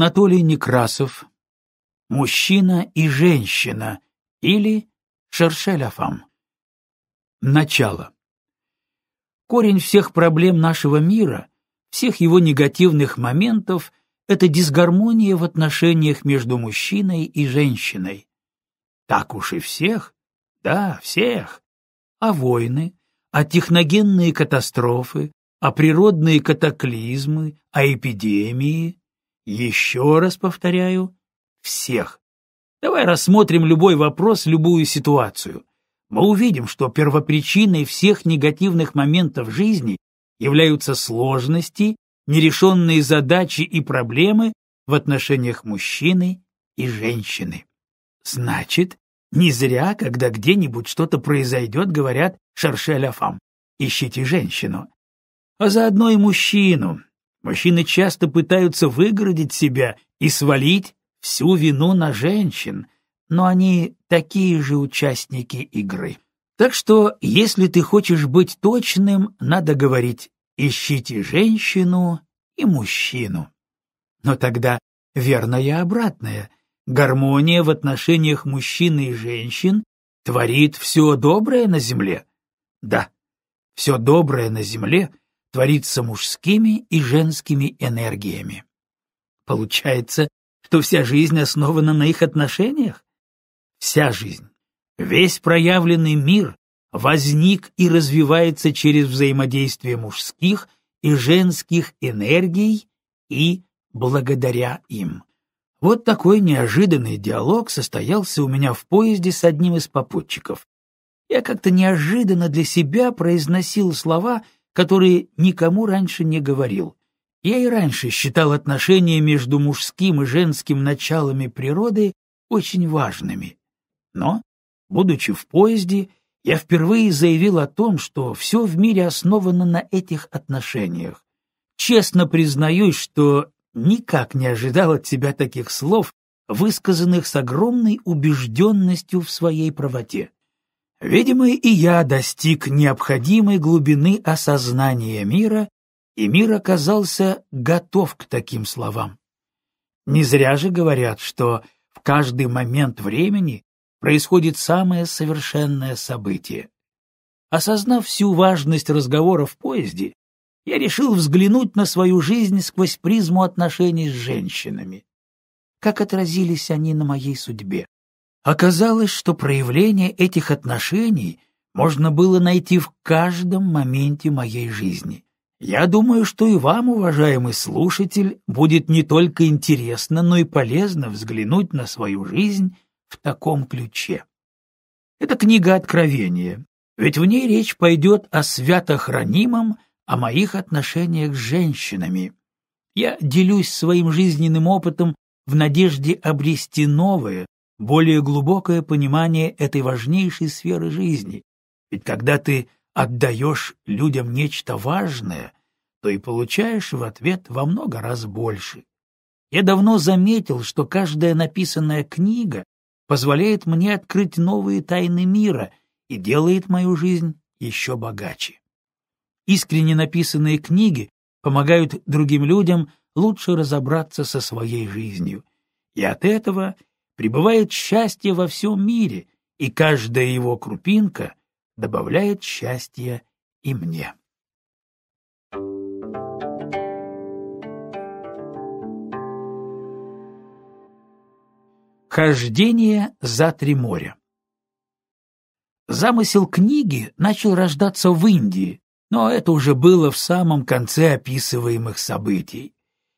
Анатолий Некрасов «Мужчина и женщина» или «Шершеляфам». Начало. Корень всех проблем нашего мира, всех его негативных моментов — это дисгармония в отношениях между мужчиной и женщиной. Так уж и всех? Да, всех. А войны, а техногенные катастрофы, а природные катаклизмы, а эпидемии. Еще раз повторяю, всех. Давай рассмотрим любой вопрос, любую ситуацию. Мы увидим, что первопричиной всех негативных моментов жизни являются сложности, нерешенные задачи и проблемы в отношениях мужчины и женщины. Значит, не зря, когда где-нибудь что-то произойдет, говорят «шаршеля фам» — ищите женщину. А заодно и мужчину. Мужчины часто пытаются выгородить себя и свалить всю вину на женщин, но они такие же участники игры. Так что, если ты хочешь быть точным, надо говорить «ищите женщину и мужчину». Но тогда верное обратное. Гармония в отношениях мужчины и женщин творит все доброе на земле. Да, все доброе на земле творится мужскими и женскими энергиями. Получается, что вся жизнь основана на их отношениях? Вся жизнь, весь проявленный мир возник и развивается через взаимодействие мужских и женских энергий и благодаря им. Вот такой неожиданный диалог состоялся у меня в поезде с одним из попутчиков. Я как-то неожиданно для себя произносил слова, которые никому раньше не говорил. Я и раньше считал отношения между мужским и женским началами природы очень важными. Но, будучи в поезде, я впервые заявил о том, что все в мире основано на этих отношениях. Честно признаюсь, что никак не ожидал от тебя таких слов, высказанных с огромной убежденностью в своей правоте. Видимо, и я достиг необходимой глубины осознания мира, и мир оказался готов к таким словам. Не зря же говорят, что в каждый момент времени происходит самое совершенное событие. Осознав всю важность разговора в поезде, я решил взглянуть на свою жизнь сквозь призму отношений с женщинами. Как отразились они на моей судьбе? Оказалось, что проявление этих отношений можно было найти в каждом моменте моей жизни. Я думаю, что и вам, уважаемый слушатель, будет не только интересно, но и полезно взглянуть на свою жизнь в таком ключе. Это книга Откровения, ведь в ней речь пойдет о святохранимом о моих отношениях с женщинами. Я делюсь своим жизненным опытом в надежде обрести новое, более глубокое понимание этой важнейшей сферы жизни. Ведь когда ты отдаешь людям нечто важное, то и получаешь в ответ во много раз больше. Я давно заметил, что каждая написанная книга позволяет мне открыть новые тайны мира и делает мою жизнь еще богаче. Искренне написанные книги помогают другим людям лучше разобраться со своей жизнью. И от этого пребывает счастье во всем мире, и каждая его крупинка добавляет счастья и мне. Хождение за три моря Замысел книги начал рождаться в Индии, но это уже было в самом конце описываемых событий.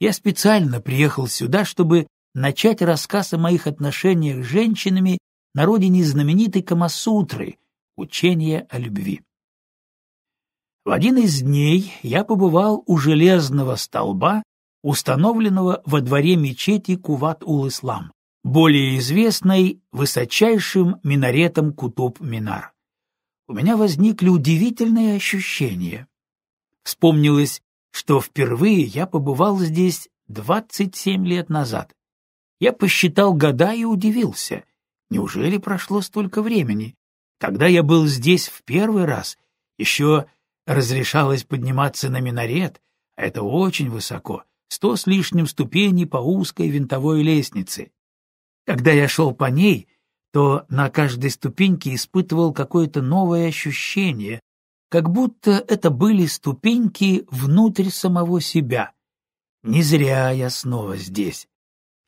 Я специально приехал сюда, чтобы начать рассказ о моих отношениях с женщинами на родине знаменитой Камасутры, учения о любви. В один из дней я побывал у железного столба, установленного во дворе мечети Куват-ул-Ислам, более известной высочайшим минаретом Кутуб-Минар у меня возникли удивительные ощущения. Вспомнилось, что впервые я побывал здесь 27 лет назад. Я посчитал года и удивился. Неужели прошло столько времени? Тогда я был здесь в первый раз. Еще разрешалось подниматься на минарет, а это очень высоко, сто с лишним ступеней по узкой винтовой лестнице. Когда я шел по ней, то на каждой ступеньке испытывал какое-то новое ощущение, как будто это были ступеньки внутрь самого себя. Не зря я снова здесь.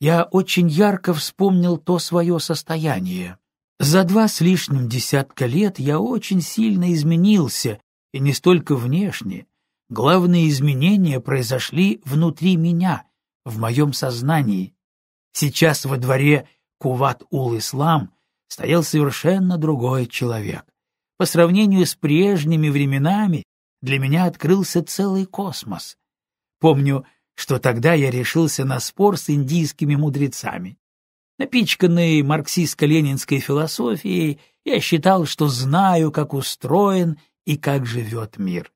Я очень ярко вспомнил то свое состояние. За два с лишним десятка лет я очень сильно изменился, и не столько внешне. Главные изменения произошли внутри меня, в моем сознании. Сейчас во дворе Куват-ул-Ислам стоял совершенно другой человек. По сравнению с прежними временами для меня открылся целый космос. Помню, что тогда я решился на спор с индийскими мудрецами. Напичканный марксистско-ленинской философией, я считал, что знаю, как устроен и как живет мир.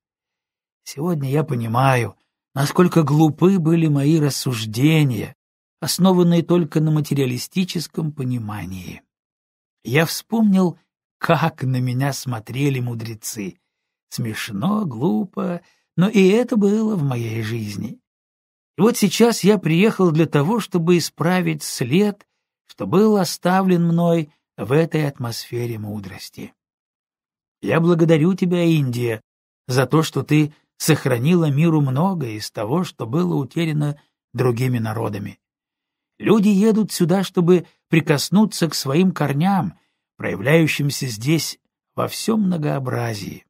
Сегодня я понимаю, насколько глупы были мои рассуждения, основанные только на материалистическом понимании. Я вспомнил, как на меня смотрели мудрецы. Смешно, глупо, но и это было в моей жизни. И вот сейчас я приехал для того, чтобы исправить след, что был оставлен мной в этой атмосфере мудрости. Я благодарю тебя, Индия, за то, что ты сохранила миру многое из того, что было утеряно другими народами. Люди едут сюда, чтобы прикоснуться к своим корням, проявляющимся здесь во всем многообразии.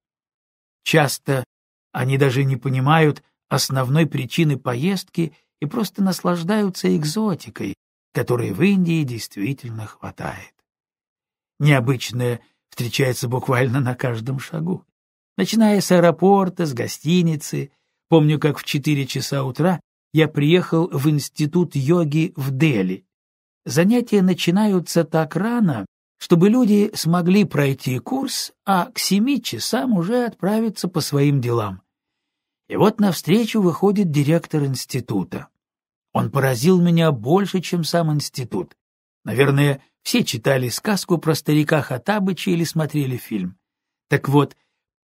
Часто они даже не понимают, основной причины поездки и просто наслаждаются экзотикой, которой в Индии действительно хватает. Необычное встречается буквально на каждом шагу. Начиная с аэропорта, с гостиницы. Помню, как в четыре часа утра я приехал в институт йоги в Дели. Занятия начинаются так рано, чтобы люди смогли пройти курс, а к семи часам уже отправиться по своим делам. И вот навстречу выходит директор института. Он поразил меня больше, чем сам институт. Наверное, все читали сказку про старика Хатабыча или смотрели фильм. Так вот,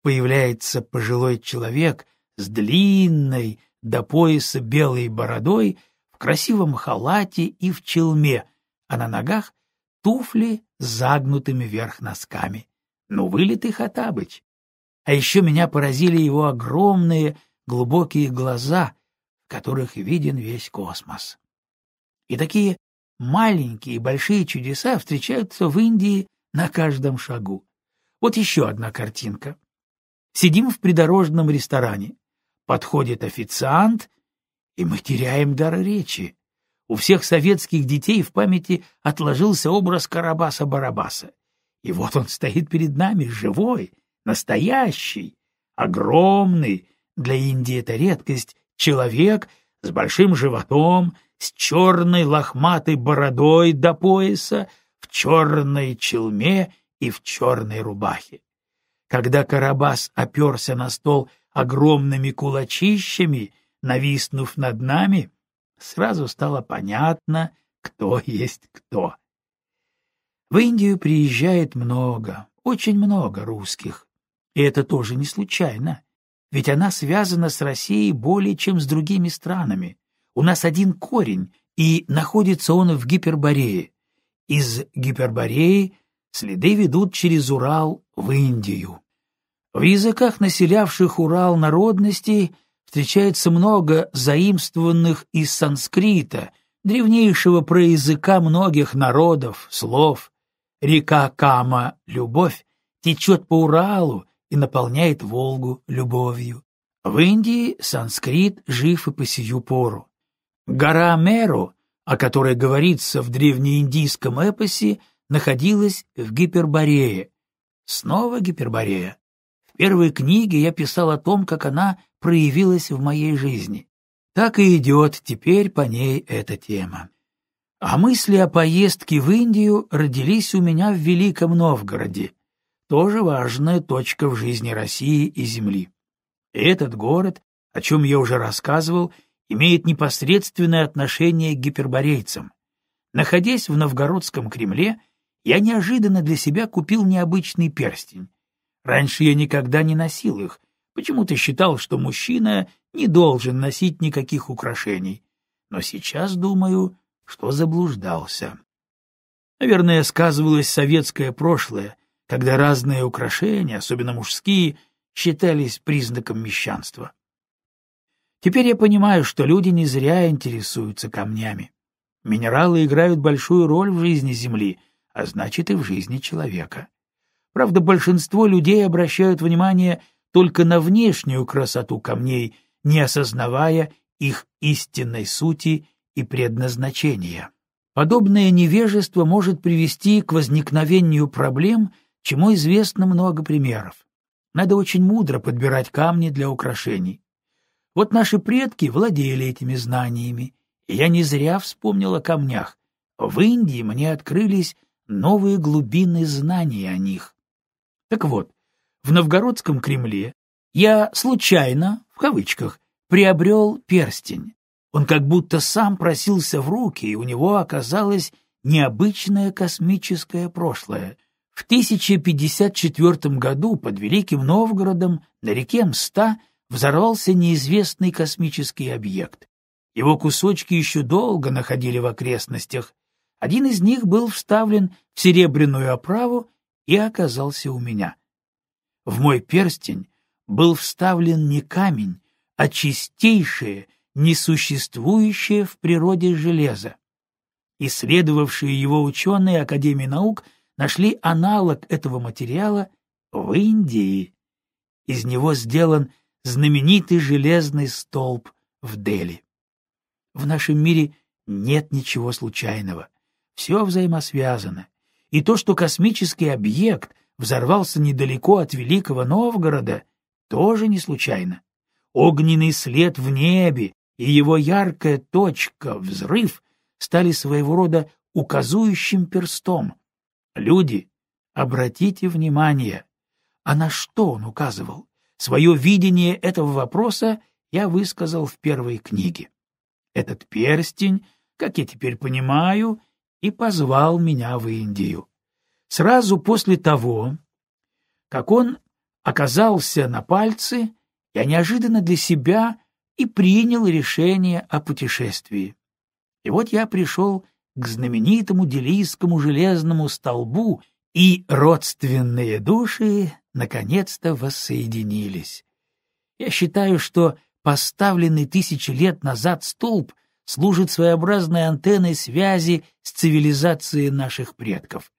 появляется пожилой человек с длинной до пояса белой бородой, в красивом халате и в челме, а на ногах туфли с загнутыми вверх носками. Ну, вылитый Хатабыч. А еще меня поразили его огромные глубокие глаза, в которых виден весь космос. И такие маленькие и большие чудеса встречаются в Индии на каждом шагу. Вот еще одна картинка. Сидим в придорожном ресторане. Подходит официант, и мы теряем дар речи. У всех советских детей в памяти отложился образ Карабаса-Барабаса. И вот он стоит перед нами, живой, настоящий, огромный, для Индии это редкость, человек с большим животом, с черной лохматой бородой до пояса, в черной челме и в черной рубахе. Когда Карабас оперся на стол огромными кулачищами, нависнув над нами, сразу стало понятно, кто есть кто. В Индию приезжает много, очень много русских, и это тоже не случайно ведь она связана с Россией более чем с другими странами. У нас один корень, и находится он в Гиперборее. Из Гипербореи следы ведут через Урал в Индию. В языках населявших Урал народностей встречается много заимствованных из санскрита, древнейшего проязыка многих народов, слов. Река Кама — любовь, течет по Уралу, и наполняет Волгу любовью. В Индии санскрит жив и по сию пору. Гора Меру, о которой говорится в древнеиндийском эпосе, находилась в Гиперборее. Снова Гиперборея. В первой книге я писал о том, как она проявилась в моей жизни. Так и идет теперь по ней эта тема. А мысли о поездке в Индию родились у меня в Великом Новгороде, тоже важная точка в жизни России и Земли. Этот город, о чем я уже рассказывал, имеет непосредственное отношение к гиперборейцам. Находясь в Новгородском Кремле, я неожиданно для себя купил необычный перстень. Раньше я никогда не носил их, Почему-то считал, что мужчина не должен носить никаких украшений. Но сейчас думаю, что заблуждался. Наверное, сказывалось советское прошлое, когда разные украшения, особенно мужские, считались признаком мещанства. Теперь я понимаю, что люди не зря интересуются камнями. Минералы играют большую роль в жизни Земли, а значит и в жизни человека. Правда, большинство людей обращают внимание только на внешнюю красоту камней, не осознавая их истинной сути и предназначения. Подобное невежество может привести к возникновению проблем, чему известно много примеров. Надо очень мудро подбирать камни для украшений. Вот наши предки владели этими знаниями, и я не зря вспомнил о камнях. В Индии мне открылись новые глубины знаний о них. Так вот, в Новгородском Кремле я случайно, в кавычках, приобрел перстень. Он как будто сам просился в руки, и у него оказалось необычное космическое прошлое. В 1054 году под Великим Новгородом на реке Мста взорвался неизвестный космический объект. Его кусочки еще долго находили в окрестностях. Один из них был вставлен в серебряную оправу и оказался у меня. В мой перстень был вставлен не камень, а чистейшее, несуществующее в природе железо. Исследовавшие его ученые Академии наук нашли аналог этого материала в Индии. Из него сделан знаменитый железный столб в Дели. В нашем мире нет ничего случайного. Все взаимосвязано. И то, что космический объект взорвался недалеко от Великого Новгорода, тоже не случайно. Огненный след в небе и его яркая точка, взрыв, стали своего рода указующим перстом. Люди, обратите внимание, а на что он указывал? Свое видение этого вопроса я высказал в первой книге. Этот перстень, как я теперь понимаю, и позвал меня в Индию. Сразу после того, как он оказался на пальце, я неожиданно для себя и принял решение о путешествии. И вот я пришел к знаменитому делийскому железному столбу, и родственные души наконец-то воссоединились. Я считаю, что поставленный тысячи лет назад столб служит своеобразной антенной связи с цивилизацией наших предков.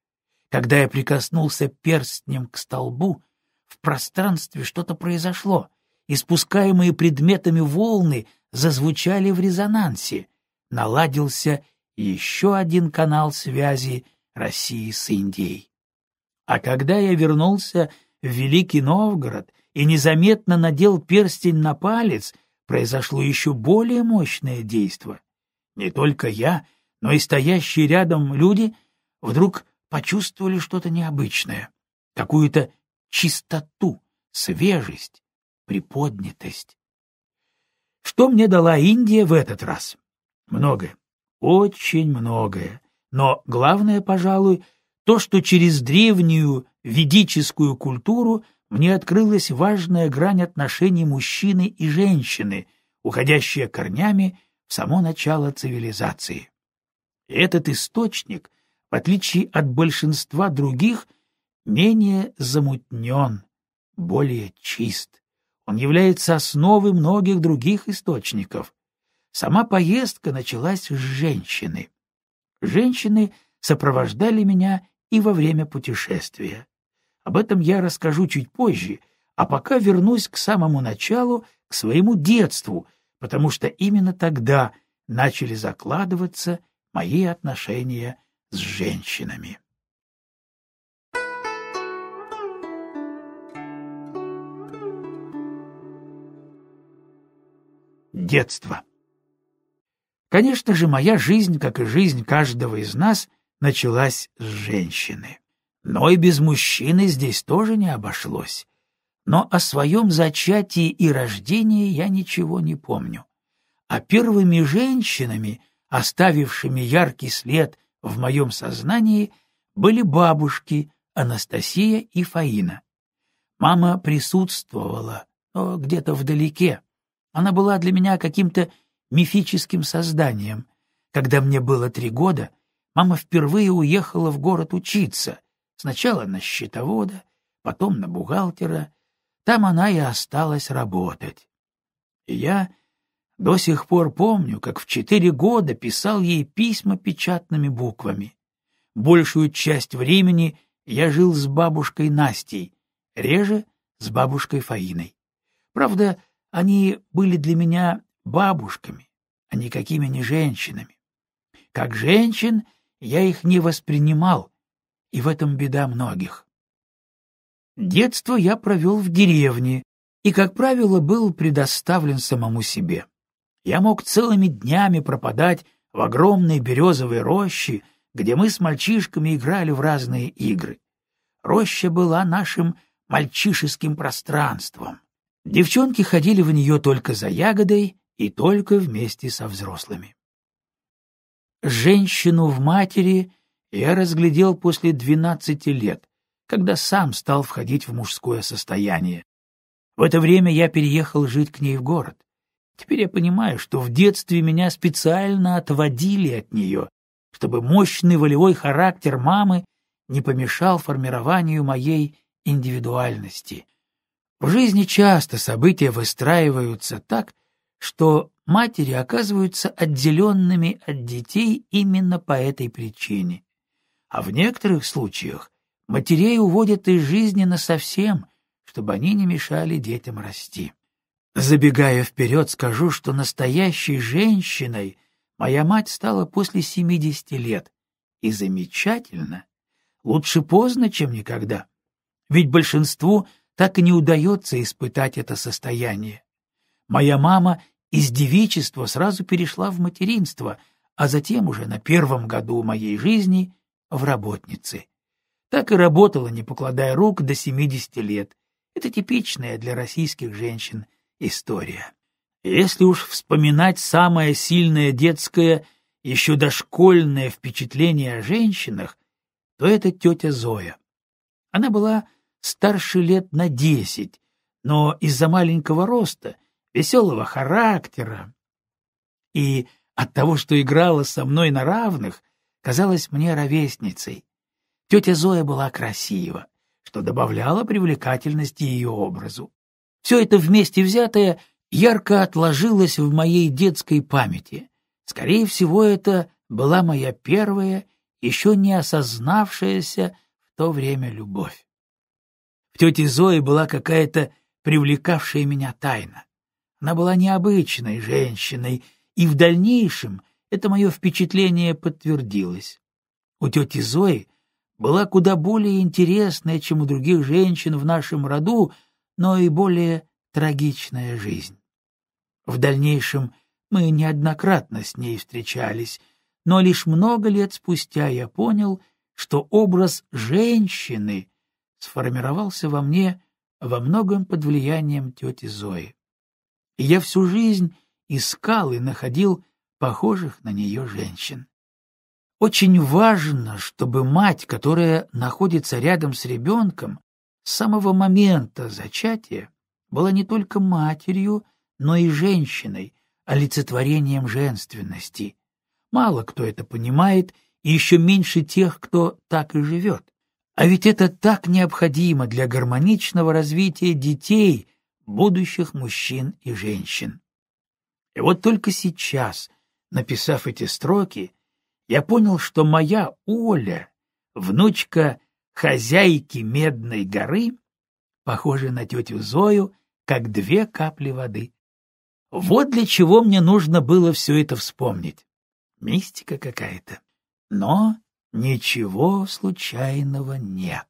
Когда я прикоснулся перстнем к столбу, в пространстве что-то произошло. Испускаемые предметами волны зазвучали в резонансе. Наладился еще один канал связи России с Индией. А когда я вернулся в Великий Новгород и незаметно надел перстень на палец, произошло еще более мощное действо. Не только я, но и стоящие рядом люди вдруг почувствовали что-то необычное, какую-то чистоту, свежесть, приподнятость. Что мне дала Индия в этот раз? Многое, очень многое. Но главное, пожалуй, то, что через древнюю ведическую культуру мне открылась важная грань отношений мужчины и женщины, уходящая корнями в само начало цивилизации. И этот источник, в отличие от большинства других, менее замутнен, более чист. Он является основой многих других источников. Сама поездка началась с женщины. Женщины сопровождали меня и во время путешествия. Об этом я расскажу чуть позже, а пока вернусь к самому началу, к своему детству, потому что именно тогда начали закладываться мои отношения с женщинами. Детство Конечно же, моя жизнь, как и жизнь каждого из нас, началась с женщины. Но и без мужчины здесь тоже не обошлось. Но о своем зачатии и рождении я ничего не помню. А первыми женщинами, оставившими яркий след в моем сознании, были бабушки Анастасия и Фаина. Мама присутствовала, но где-то вдалеке. Она была для меня каким-то мифическим созданием. Когда мне было три года, мама впервые уехала в город учиться. Сначала на счетовода, потом на бухгалтера. Там она и осталась работать. И я до сих пор помню, как в четыре года писал ей письма печатными буквами. Большую часть времени я жил с бабушкой Настей, реже — с бабушкой Фаиной. Правда, они были для меня бабушками, а никакими не женщинами. Как женщин я их не воспринимал, и в этом беда многих. Детство я провел в деревне и, как правило, был предоставлен самому себе. Я мог целыми днями пропадать в огромной березовой роще, где мы с мальчишками играли в разные игры. Роща была нашим мальчишеским пространством. Девчонки ходили в нее только за ягодой и только вместе со взрослыми. Женщину в матери я разглядел после двенадцати лет, когда сам стал входить в мужское состояние. В это время я переехал жить к ней в город. Теперь я понимаю, что в детстве меня специально отводили от нее, чтобы мощный волевой характер мамы не помешал формированию моей индивидуальности. В жизни часто события выстраиваются так, что матери оказываются отделенными от детей именно по этой причине. А в некоторых случаях матерей уводят из жизни насовсем, чтобы они не мешали детям расти. Забегая вперед, скажу, что настоящей женщиной моя мать стала после 70 лет. И замечательно, Лучше поздно, чем никогда. Ведь большинству так и не удается испытать это состояние. Моя мама из девичества сразу перешла в материнство, а затем уже на первом году моей жизни в работницы. Так и работала, не покладая рук, до 70 лет. Это типичная для российских женщин история. Если уж вспоминать самое сильное детское, еще дошкольное впечатление о женщинах, то это тетя Зоя. Она была старше лет на десять, но из-за маленького роста, веселого характера и от того, что играла со мной на равных, казалась мне ровесницей. Тетя Зоя была красива, что добавляло привлекательности ее образу. Все это вместе взятое ярко отложилось в моей детской памяти. Скорее всего, это была моя первая еще не осознавшаяся в то время любовь. В тете Зои была какая-то привлекавшая меня тайна. Она была необычной женщиной, и в дальнейшем это мое впечатление подтвердилось. У тети Зои была куда более интересная, чем у других женщин в нашем роду, но и более трагичная жизнь. В дальнейшем мы неоднократно с ней встречались, но лишь много лет спустя я понял, что образ женщины сформировался во мне во многом под влиянием тети Зои. И я всю жизнь искал и находил похожих на нее женщин. Очень важно, чтобы мать, которая находится рядом с ребенком, с самого момента зачатия была не только матерью, но и женщиной, олицетворением женственности, Мало кто это понимает, и еще меньше тех, кто так и живет. А ведь это так необходимо для гармоничного развития детей, будущих мужчин и женщин. И вот только сейчас, написав эти строки, я понял, что моя Оля, внучка хозяйки Медной горы, похожа на тетю Зою, как две капли воды. Вот для чего мне нужно было все это вспомнить мистика какая-то. Но ничего случайного нет.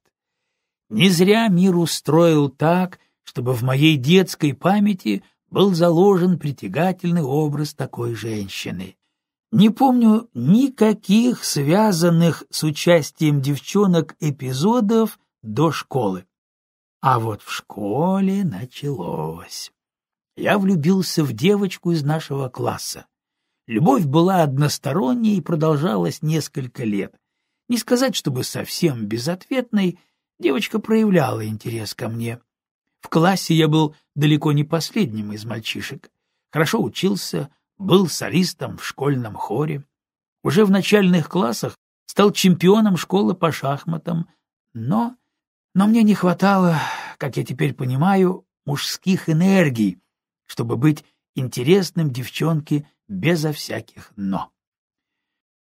Не зря мир устроил так, чтобы в моей детской памяти был заложен притягательный образ такой женщины. Не помню никаких связанных с участием девчонок эпизодов до школы. А вот в школе началось. Я влюбился в девочку из нашего класса. Любовь была односторонней и продолжалась несколько лет. Не сказать, чтобы совсем безответной, девочка проявляла интерес ко мне. В классе я был далеко не последним из мальчишек. Хорошо учился, был солистом в школьном хоре. Уже в начальных классах стал чемпионом школы по шахматам, но... Но мне не хватало, как я теперь понимаю, мужских энергий, чтобы быть интересным девчонке безо всяких «но».